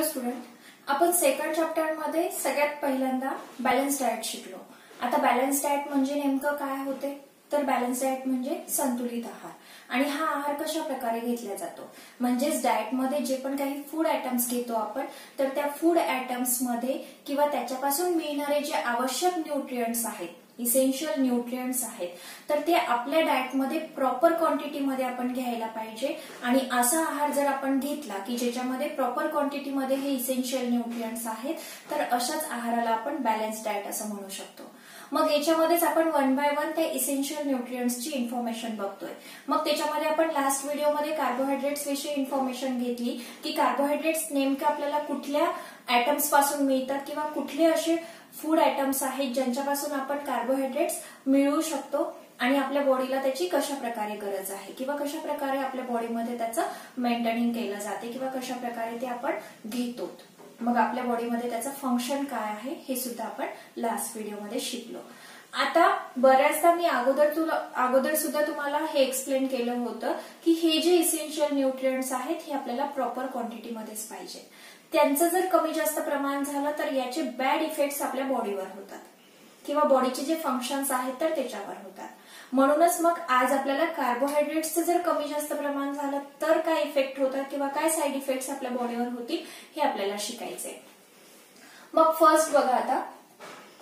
Hello student आपण second चॅप्टरमध्ये सगळ्यात पहिल्यांदा बॅलन्स डाएट शिकलो. आता बॅलन्स डाएट म्हणजे नेमकं काय होते? तर बॅलन्स डाएट म्हणजे संतुलित आहार. आणि हा आहार कशा प्रकारे घेतला जातो? म्हणजेच डाएटमध्ये जे पण काही फूड आयटम्स घेतो आपण तर त्या फूड आयटम्समध्ये किंवा त्याच्यापासून मिळणारे जे आवश्यक न्यूट्रियंट्स आहेत इसेन्शियल न्यूट्रियंट्स आहेत. तर ते आपल्या डाएटमध्ये प्रॉपर क्वांटिटीमध्ये आपण घ्यायला पाहिजे. आणि असा आहार जर आपण घेतला की ज्याच्यामध्ये प्रॉपर क्वांटिटीमध्ये हे इसेन्शियल न्यूट्रियंट्स आहेत तर अशाच आहाराला आपण बॅलन्स डाएट असं म्हणू शकतो. मग याच्यामध्येच आपण वन बाय वन त्या इसेन्शियल न्यूट्रियंट्सची इन्फॉर्मेशन बघतोय. मग त्याच्यामध्ये आपण लास्ट व्हिडिओमध्ये कार्बोहायड्रेट्स विषयी इन्फॉर्मेशन घेतली. की कार्बोहायड्रेट्स नेमके आपल्याला कुठल्या आयटम्सपासून मिळतात किंवा कुठले असे फूड आयटम्स आहेत ज्यांच्यापासून आपण कार्बोहायड्रेट्स मिळवू शकतो आणि आपल्या बॉडीला त्याची कशा प्रकारे गरज आहे किंवा कशा प्रकारे आपल्या बॉडीमध्ये त्याचं मेंटेनिंग केलं जाते किंवा कशा प्रकारे ते आपण घेतो. मग आपल्या बॉडीमध्ये त्याचं फंक्शन काय आहे हे सुद्धा आपण लास्ट व्हिडिओमध्ये शिकलो. आता बऱ्याचदा मी अगोदर तुला अगोदर सुद्धा तुम्हाला हे एक्सप्लेन केलं होतं की हे जे इसेन्शियल न्यूट्रियंट्स आहेत हे आपल्याला प्रॉपर क्वांटिटीमध्येच पाहिजे. त्यांचं जर कमी जास्त प्रमाण झालं तर याचे बॅड इफेक्ट्स आपल्या बॉडीवर होतात. किंवा बॉडीचे जे फंक्शन्स आहेत तर त्याच्यावर होतात. म्हणूनच मग आज आपल्याला कार्बोहायड्रेट्सचं जर कमी जास्त प्रमाण झालं तर काय इफेक्ट होतात किंवा काय साईड इफेक्ट्स आपल्या बॉडीवर होतील हे आपल्याला शिकायचंय. मग फर्स्ट बघा आता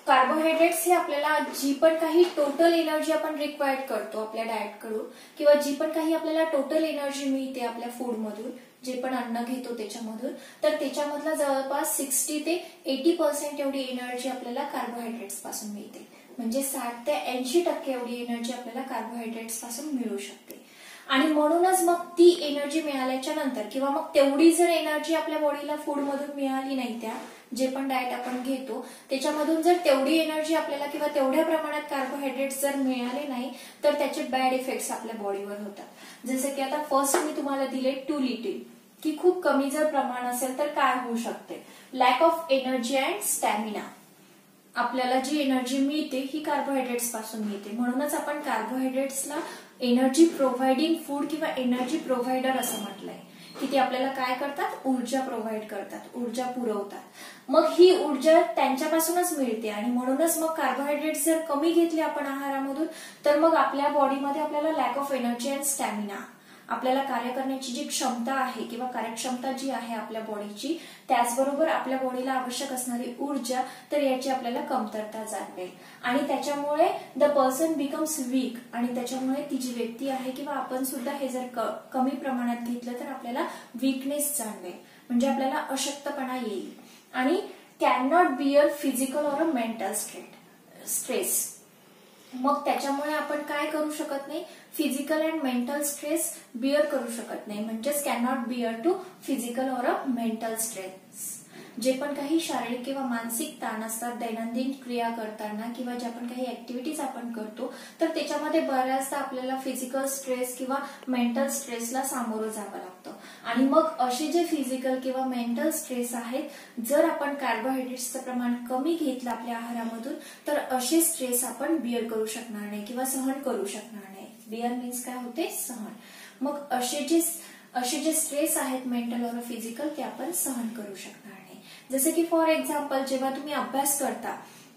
कार्बोहायड्रेट्स हे आपल्याला जी पण काही टोटल एनर्जी आपण रिक्वायर्ड करतो आपल्या डाएटकडून किंवा जी पण काही आपल्याला टोटल एनर्जी मिळते आपल्या फूडमधून जे पण अन्न घेतो त्याच्यामधून तर त्याच्यामधला जवळपास सिक्स्टी ते एटी पर्सेंट एवढी एनर्जी आपल्याला कार्बोहायड्रेट्सपासून मिळते. म्हणजे साठ ते ऐंशी टक्के एवढी एनर्जी आपल्याला कार्बोहायड्रेट्सपासून मिळू शकते. आणि म्हणूनच मग ती एनर्जी मिळाल्याच्या नंतर किंवा मग तेवढी जर एनर्जी आपल्या बॉडीला फूडमधून मिळाली नाही त्या जे पण डाएट आपण घेतो त्याच्यामधून जर तेवढी एनर्जी आपल्याला किंवा तेवढ्या प्रमाणात कार्बोहायड्रेट्स जर मिळाले नाही तर त्याचे बॅड इफेक्ट्स आपल्या बॉडीवर होतात. जसं की आता फर्स्ट मी तुम्हाला दिले टू लिटिल की खूप कमी जर प्रमाण असेल तर काय होऊ शकते? Lack of energy and stamina आपल्याला जी एनर्जी मिळते ही कार्बोहायड्रेट्सपासून मिळते. म्हणूनच आपण कार्बोहायड्रेट्सला एनर्जी प्रोव्हाइडिंग फूड किंवा एनर्जी प्रोव्हायडर असं म्हटलंय. की ते आपल्याला काय करतात? ऊर्जा प्रोव्हाइड करतात. ऊर्जा पुरवतात. मग ही ऊर्जा त्यांच्यापासूनच मिळते आणि म्हणूनच मग कार्बोहायड्रेट्स जर कमी घेतले आपण आहारामधून तर मग आपल्या बॉडीमध्ये आपल्याला lack of energy and stamina आपल्याला कार्य करण्याची जी क्षमता आहे किंवा कार्यक्षमता जी आहे आपल्या बॉडीची त्याचबरोबर आपल्या बॉडीला आवश्यक असणारी ऊर्जा तर याची आपल्याला कमतरता जाणवेल. आणि त्याच्यामुळे द पर्सन बिकम्स वीक आणि त्याच्यामुळे ती जी व्यक्ती आहे किंवा आपण सुद्धा हे जर कमी प्रमाणात घेतलं तर आपल्याला वीकनेस जाणवेल. म्हणजे आपल्याला अशक्तपणा येईल. आणि can not bear physical or a mental straight stress मग त्याच्यामुळे आपण काय करू शकत नाही? Physical and mental stress bear करू शकत नाही. म्हणजेच cannot bear to physical or a mental stress जे पण काही शारीरिक किंवा मानसिक ताण असतात दैनंदिन क्रिया करताना किंवा ज्या पण काही ऍक्टिव्हिटीज आपण करतो तर त्याच्यामध्ये बऱ्याचदा आपल्याला फिजिकल स्ट्रेस किंवा मेंटल स्ट्रेसला सामोरं जावं लागतं. आणि मग असे जे फिजिकल किंवा मेंटल स्ट्रेस आहेत जर आपण कार्बोहायड्रेट्सचं प्रमाण कमी घेतलं आपल्या आहारामधून तर असे स्ट्रेस आपण बिअर करू शकणार नाही किंवा सहन करू शकणार नाही. बिअर मीन्स काय होते? सहन. मग असे जे असे जे स्ट्रेस आहेत मेंटल और फिजिकल ते आपण सहन करू शकणार नाही. जसे की फॉर एक्झाम्पल जेव्हा तुम्ही अभ्यास करता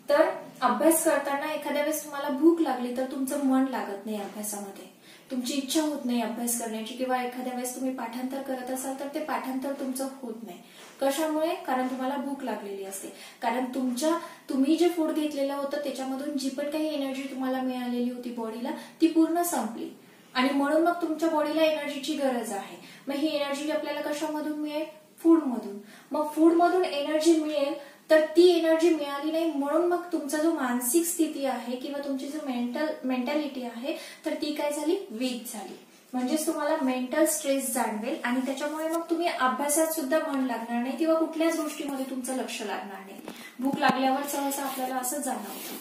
तर अभ्यास करताना एखाद्या वेळेस तुम्हाला भूक लागली तर तुमचं मन लागत नाही अभ्यासामध्ये. तुमची इच्छा होत नाही अभ्यास करण्याची किंवा एखाद्या वेळेस तुम्ही पाठांतर करत असाल तर ते पाठांतर तुमचं होत नाही. कशामुळे? कारण तुम्हाला भूक लागलेली असते. कारण तुमच्या तुम्ही जे फूड घेतलेलं होतं त्याच्यामधून जी पण काही एनर्जी तुम्हाला मिळालेली होती बॉडीला ती पूर्ण संपली. आणि म्हणून मग तुमच्या बॉडीला एनर्जीची गरज आहे. मग ही एनर्जी आपल्याला कशामधून मिळेल? फूडमधून मग फूडमधून एनर्जी मिळेल तर ती एनर्जी मिळाली नाही म्हणून मग तुमचा जो मानसिक स्थिती आहे किंवा तुमची जो मेंटल मेंटॅलिटी आहे तर ती काय झाली? वीक झाली. म्हणजेच तुम्हाला मेंटल स्ट्रेस जाणवेल आणि त्याच्यामुळे मग तुम्ही अभ्यासात सुद्धा मन लागणार नाही किंवा कुठल्याच गोष्टीमध्ये तुमचं लक्ष लागणार नाही. भूक लागल्यावर सहसा आपल्याला असं जाणवतं.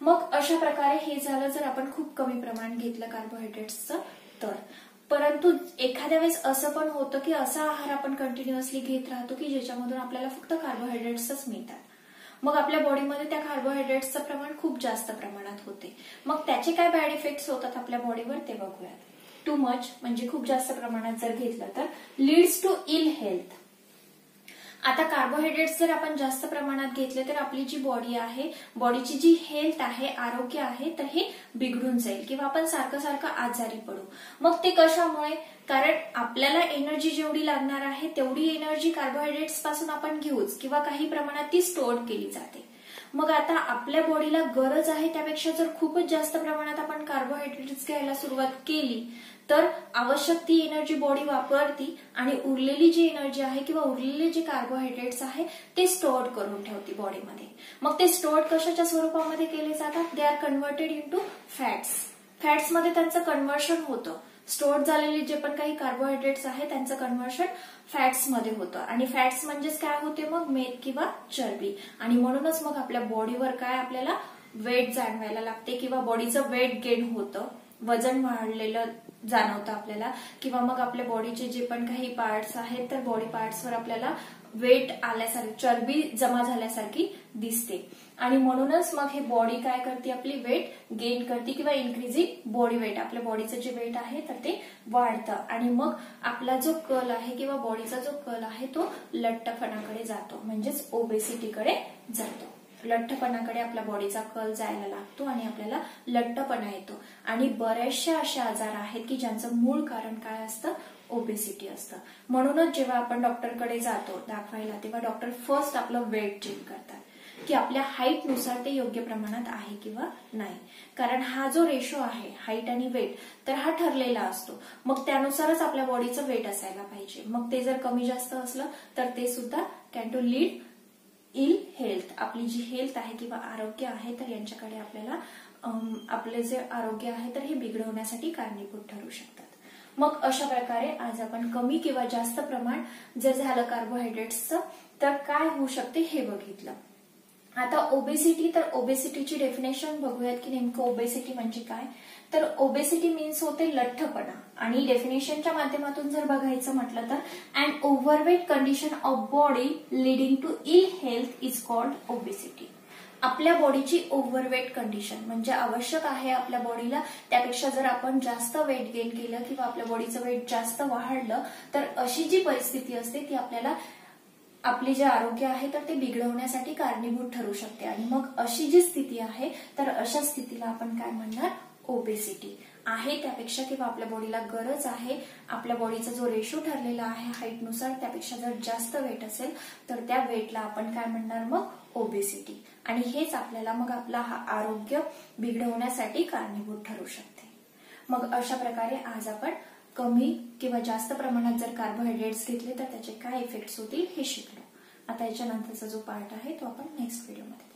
मग अशा प्रकारे हे झालं जर आपण खूप कमी प्रमाण घेतलं कार्बोहायड्रेट्सचं तर. परंतु एखाद्या वेळेस असं पण होतं की असा आहार आपण कंटिन्युअसली घेत राहतो की ज्याच्यामधून आपल्याला फक्त कार्बोहायड्रेट्सच मिळतात. मग आपल्या बॉडीमध्ये त्या कार्बोहायड्रेट्सचं प्रमाण खूप जास्त प्रमाणात होते. मग त्याचे काय बॅड इफेक्ट्स होतात आपल्या बॉडीवर ते बघूयात. टू मच म्हणजे खूप जास्त प्रमाणात जर घेतलं तर लीड्स टू इल हेल्थ आता कार्बोहायड्रेट्स जर आपण जास्त प्रमाणात घेतले तर आपली जी बॉडी आहे बॉडीची जी हेल्थ आहे आरोग्य आहे तर हे बिघडून जाईल किंवा आपण सारखं सारखं आजारी पडू. मग ते कशामुळे? कारण आपल्याला एनर्जी जेवढी लागणार आहे तेवढी एनर्जी कार्बोहायड्रेट्सपासून आपण घेऊच किंवा काही प्रमाणात ती स्टोअर केली जाते. मग आता आपल्या बॉडीला गरज आहे त्यापेक्षा जर खूपच जास्त प्रमाणात आपण कार्बोहायड्रेट्स घ्यायला सुरुवात केली तर आवश्यक ती एनर्जी बॉडी वापरती आणि उरलेली जी एनर्जी आहे किंवा उरलेले जे कार्बोहायड्रेट्स आहे ते स्टोअर्ड करून ठेवती बॉडीमध्ये मग ते स्टोअर्ड कशाच्या स्वरूपामध्ये केले जातात? They are converted into fats फॅट्समध्ये त्यांचं कन्व्हर्शन होतं. स्टोअर झालेले जे पण काही कार्बोहायड्रेट्स आहे त्यांचं कन्व्हर्शन फॅट्समध्ये होतं. आणि फॅट्स म्हणजेच काय होते मग? मेद किंवा चरबी. आणि म्हणूनच मग आपल्या बॉडीवर काय आपल्याला वेट जाणवायला लागते किंवा बॉडीचं वेट गेन होतं. वजन वाढलेलं जाणवतं आपल्याला. किंवा मग आपल्या बॉडीचे जे पण काही पार्ट्स आहेत तर बॉडी पार्ट्सवर आपल्याला वेट आल्यासारखी चरबी जमा झाल्यासारखी दिसते. आणि म्हणूनच मग हे बॉडी काय करते आपली वेट गेन करते किंवा इन्क्रीजिंग बॉडी वेट आपल्या बॉडीचं जे वेट आहे तर ते वाढतं. आणि मग आपला जो कल आहे किंवा बॉडीचा जो कल आहे तो लठ्ठपणाकडे जातो. म्हणजेच ओबेसिटीकडे जातो. लठ्ठपणाकडे आपल्या बॉडीचा कल जायला लागतो आणि आपल्याला लठ्ठपणा येतो. आणि बरेचसे असे आजार आहेत की ज्यांचं मूळ कारण काय असतं? ओबेसिटी असतं. म्हणूनच जेव्हा आपण डॉक्टरकडे जातो दाखवायला तेव्हा डॉक्टर फर्स्ट आपलं वेट चेक करतात. की आपल्या हाईटनुसार ते योग्य प्रमाणात आहे किंवा नाही. कारण हा जो रेशो आहे हाईट आणि वेट तर हा ठरलेला असतो. मग त्यानुसारच आपल्या बॉडीचं वेट असायला पाहिजे. मग ते जर कमी जास्त असलं तर ते सुद्धा can to lead ill health आपली जी हेल्थ आहे किंवा आरोग्य आहे तर यांच्याकडे आपल्याला आपले जे आरोग्य आहे तर हे बिघडवण्यासाठी कारणीभूत ठरू शकतात. मग अशा प्रकारे आज आपण कमी किंवा जास्त प्रमाण जर झालं कार्बोहायड्रेट्सचं तर काय होऊ शकते हे बघितलं. आता ओबेसिटी तर ओबेसिटीची डेफिनेशन बघूयात की नेमकं ओबेसिटी म्हणजे काय? तर ओबेसिटी मीन्स होते लठ्ठपणा. आणि डेफिनेशनच्या माध्यमातून जर बघायचं म्हटलं तर and overweight condition of body leading to ill health is called obesity आपल्या बॉडीची ओव्हरवेट कंडिशन म्हणजे आवश्यक आहे आपल्या बॉडीला त्यापेक्षा जर आपण जास्त वेट गेन केलं किंवा आपल्या बॉडीचं वेट जास्त वाढलं तर अशी जी परिस्थिती असते ती आपल्याला आपले जे आरोग्य आहे तर ते बिघडवण्यासाठी कारणीभूत ठरू शकते. आणि मग अशी जी स्थिती आहे तर अशा स्थितीला आपण काय म्हणणार? ओबेसिटी आहे त्यापेक्षा किंवा आपल्या बॉडीला गरज आहे आपल्या बॉडीचा जो रेशो ठरलेला आहे हाईटनुसार त्यापेक्षा जर जास्त वेट असेल तर त्या वेटला आपण काय म्हणणार मग? ओबेसिटी आणि हेच आपल्याला मग आपला हा आरोग्य बिघडवण्यासाठी कारणीभूत ठरू शकते. मग अशा प्रकारे आज आपण कमी किंवा जास्त प्रमाणात जर कार्बोहायड्रेट्स घेतले तर त्याचे काय इफेक्ट्स होतील हे शिकलो. आता याच्यानंतरचा जो पार्ट आहे तो आपण नेक्स्ट व्हिडिओमध्ये